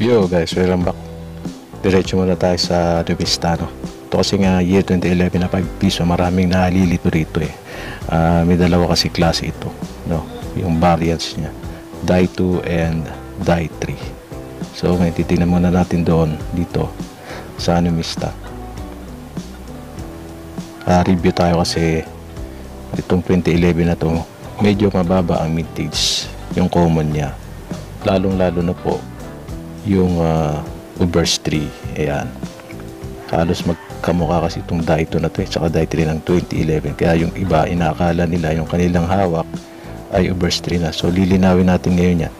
Yo guys, welcome back. Diretso muna tayo sa Revista, no? Ito kasi nga year 2011 na 5 piso, maraming nalilito rito eh. Ah, may dalawa kasi klase ito, no? Yung variants niya. Die 2 and Die 3. So, may titignan muna natin doon, dito, sa Animista. Ah, review tayo kasi itong 2011 na to, medyo mababa ang mintage, yung common niya. Lalong-lalo na po yung uh, Ubers 3. Ayan. Halos magkamukha kasi itong Daito na to eh, tsaka Daito 3 ng 2011. Kaya yung iba, inakala nila yung kanilang hawak ay Ubers 3 na. So, lilinawin natin ngayon yan.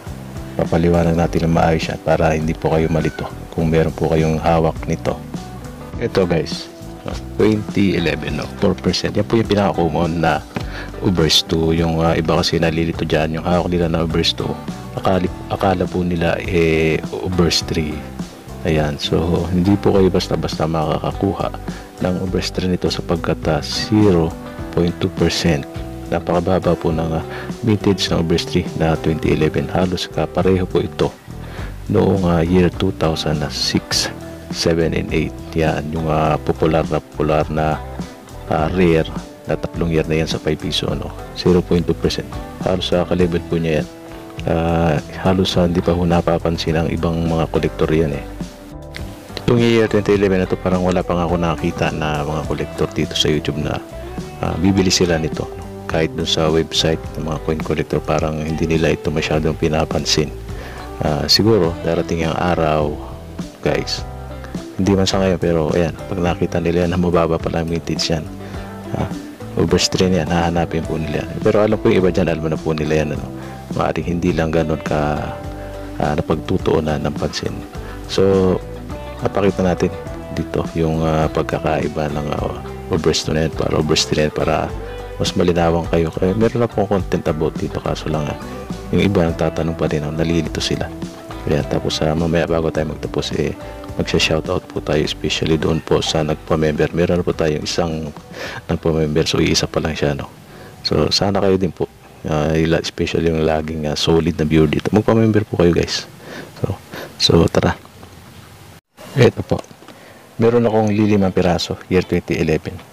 Papaliwanag natin ng maayos yan para hindi po kayo malito kung meron po kayong hawak nito. Ito guys, 2011, no? 4%. Yan po yung pinaka-common na Ubers 2. Yung uh, iba kasi nalilito dyan, yung hawak nila na Ubers 2 akala, akala po nila eh Ubers 3 ayan so hindi po kayo basta-basta makakakuha ng Ubers 3 nito sapagkat uh, 0.2% napakababa po ng uh, vintage ng Ubers 3 na 2011 halos kapareho po ito noong uh, year 2006 7 and 8 yan yung uh, popular na popular na uh, rare na tatlong year na yan sa 5 piso no 0.2% halos sa uh, kalibad po niya yan uh, halos uh, hindi pa ho napapansin ang ibang mga kolektor yan eh. Itong year 2011 na to parang wala pa nga ako nakakita na mga kolektor dito sa youtube na uh, bibili sila nito. Kahit dun sa website ng mga coin collector parang hindi nila ito masyadong pinapansin. Uh, siguro darating yung araw guys. Hindi man sa ngayon pero ayan pag nakita nila yan na mababa pala mintage yan. Uh, overstrain yan hahanapin po nila. Pero alam ko yung iba dyan alam na po nila yan ano maaaring hindi lang ganun ka uh, napagtutuunan ng pansin. So napakita natin dito yung uh, pagkakaiba ng uh, overstone para overstone para mas malinawang kayo. Kaya meron na pong content about dito kaso lang uh, yung iba nagtatanong pa rin nalilito sila. Kaya tapos uh, mamaya bago tayo magtapos eh magsha-shoutout po tayo especially doon po sa nagpa-member. Meron po tayong isang nagpa-member so isa pa lang siya no? So sana kayo din po uh, especially yung laging uh, solid na viewer dito. Magpa-member po kayo guys. So, so tara. Ito po. Meron akong lilimang piraso year 2011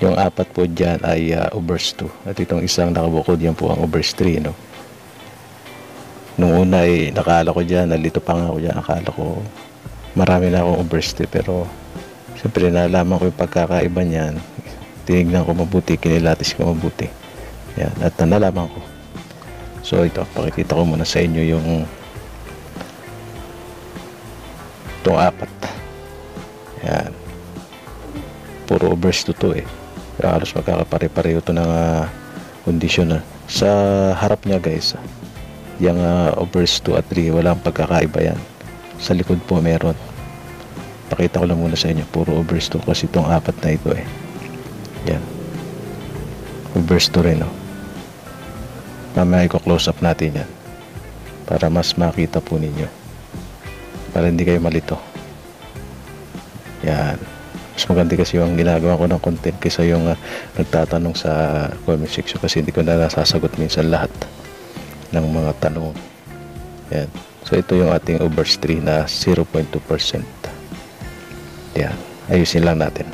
yung apat po dyan ay uh, Ubers 2 at itong isang nakabukod yan po ang Ubers 3 no? nung una ay nakala ko dyan nalito pa nga ako dyan akala ko marami na akong Ubers 3 pero siyempre nalaman ko yung pagkakaiba niyan. Tinignan ko mabuti kinilatis ko mabuti yan, at nalaman ko. So ito, pakikita ko muna sa inyo yung itong apat. Yan. Puro overs to to eh. Halos magkakapare-pareho to ng uh, kondisyon na. Sa harap niya guys, yung uh, overs 2 at 3, walang pagkakaiba yan. Sa likod po meron. Pakita ko lang muna sa inyo, puro overs 2 kasi itong apat na ito eh. Yan. Overs 2 rin oh mamaya i-close up natin yan para mas makita po ninyo. Para hindi kayo malito. Yan. Mas maganda kasi yung ginagawa ko ng content kaysa yung uh, nagtatanong sa comment section kasi hindi ko na nasasagot minsan lahat ng mga tanong. Yan. So ito yung ating overs 3 na 0.2% yan. Ayusin lang natin.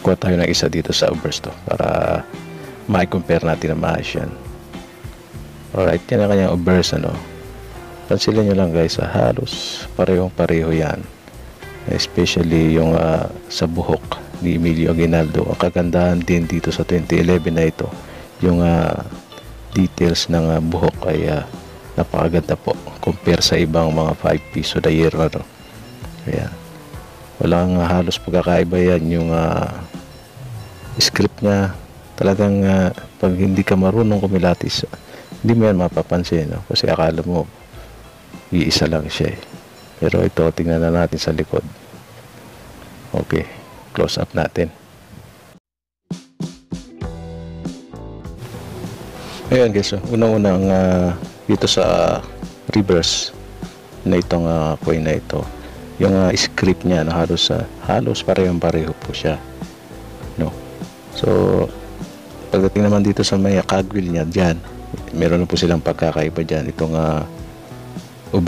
Kuha tayo ng isa dito sa overs to para ma-compare natin ang maayos yan. Alright yan ang kanyang obverse ano. Pansinin nyo lang guys ha, halos parehong pareho yan. Especially yung uh, sa buhok ni Emilio Aguinaldo. Ang kagandahan din dito sa 2011 na ito yung uh, details ng uh, buhok ay uh, napakaganda po compare sa ibang mga 5 piso na year ano. Ayan. walang uh, halos pagkakaiba yan yung uh, script niya talagang uh, pag hindi ka marunong kumilatis hindi mo yan mapapansin no? kasi akala mo iisa lang siya eh. pero ito tingnan na natin sa likod. Okay close up natin. Ayan guys so, unang-unang uh, dito sa reverse na itong uh, coin na ito. Yung uh, script niya no, halos uh, halos parehong pareho po siya no? So pagdating naman dito sa may cogwheel niya dyan meron na po silang pagkakaiba dyan itong uh, 3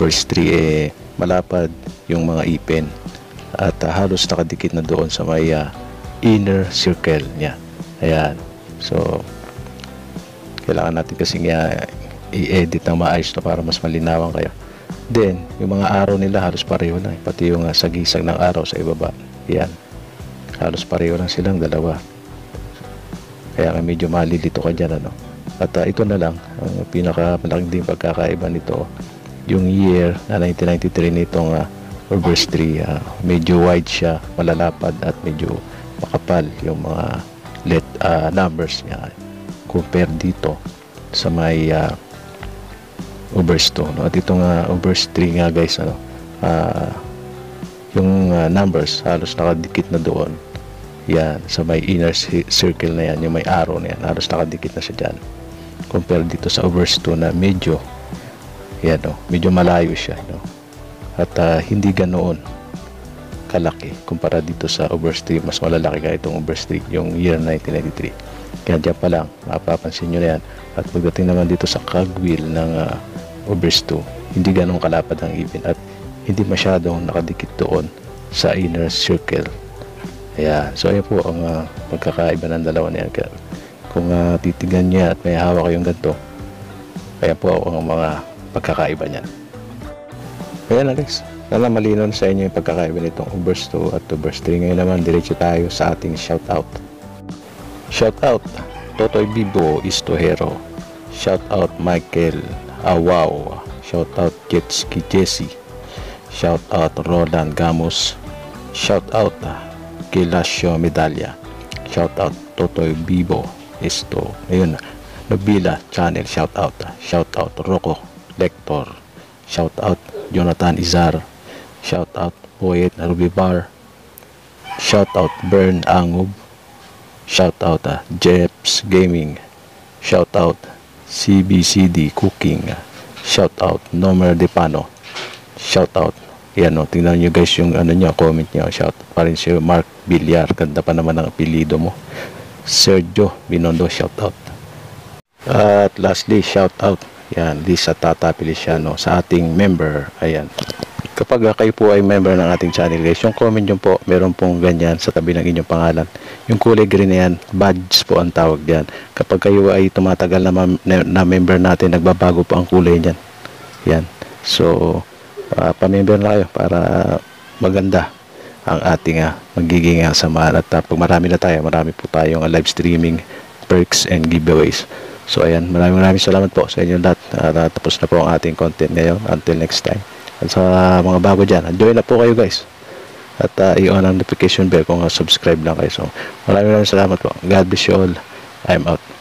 eh malapad yung mga ipin at ah, halos nakadikit na doon sa may ah, inner circle niya. Ayan. So, kailangan natin kasi nga i-edit ng maayos to para mas malinawan kayo. Then, yung mga araw nila halos pareho lang. Pati yung uh, sagisag ng araw sa ibaba. Yan. Halos pareho lang silang dalawa. Kaya nga medyo malilito ka dyan. Ano? At uh, ito na lang, ang pinakamalaking din pagkakaiba nito, yung year na 1993 nitong uh, Urbers 3, uh, medyo wide siya, malalapad at medyo makapal yung mga let uh, numbers niya compare dito sa may uh, Ubers 2 no? at itong uh, Ubers 3 nga guys ano uh, yung uh, numbers halos nakadikit na doon yan. Sa may inner circle na yan yung may arrow na yan. Halos nakadikit na siya dyan. Compare dito sa Ubers 2 na medyo yan no? medyo malayo siya no? at uh, hindi ganoon kalaki kumpara dito sa Overstreet mas malalaki ka itong Overstreet yung year 1993 kaya dyan pa lang mapapansin nyo na yan. At pagdating naman dito sa cogwheel ng uh, Overstreet hindi ganong kalapad ang ipin at hindi masyadong nakadikit doon sa inner circle kaya so ayan po ang uh, pagkakaiba ng dalawa niyan kung uh, titigan niya at may hawak kayong ganito kaya po ang mga pagkakaiba niyan kaya na guys sana malinaw sa inyo yung pagkakaiba nitong Ubers 2 at Ubers 3. Ngayon naman, diretso tayo sa ating shoutout. Shoutout, Totoy Bibo Istohero. Shoutout Michael Awaw. Shoutout Jetski Jesse. Shoutout Roland Gamos. Shoutout Kilasio Medalya. Shoutout Totoy Bibo Isto. Ayun, Nabila Channel. Shoutout. Shoutout Rocco Lector. Shoutout Jonathan Izar. Shout out Poet Ruby Bar. Shout out Burn Angub. Shout out uh, Jeps Gaming. Shout out CBCD Cooking. Shout out Nomer Depano. Shout out yan o, tingnan nyo guys yung ano nyo, comment nyo. Shout out pa rin si Mark Villar. Ganda pa naman ang apelido mo. Sergio Binondo, shout out. At lastly, shout out. Yan, di sa Tata Feliciano sa ating member. Ayan kapag kayo po ay member ng ating channel guys, yung comment nyo po, meron pong ganyan sa tabi ng inyong pangalan. Yung kulay green yan, badge po ang tawag diyan. Kapag kayo ay tumatagal na, na, na member natin, nagbabago po ang kulay niyan. Yan. So, uh, pa-member na kayo para maganda ang ating uh, magiging uh, samahan. At uh, pag marami na tayo, marami po tayong uh, live streaming, perks, and giveaways. So, ayan. Maraming maraming salamat po sa inyo lahat. Uh, tapos na po ang ating content ngayon. Until next time. At sa mga bago dyan, join na po kayo guys. At uh, i-on ang notification bell kung uh, subscribe lang kayo. So, maraming maraming salamat po. God bless you all. I'm out.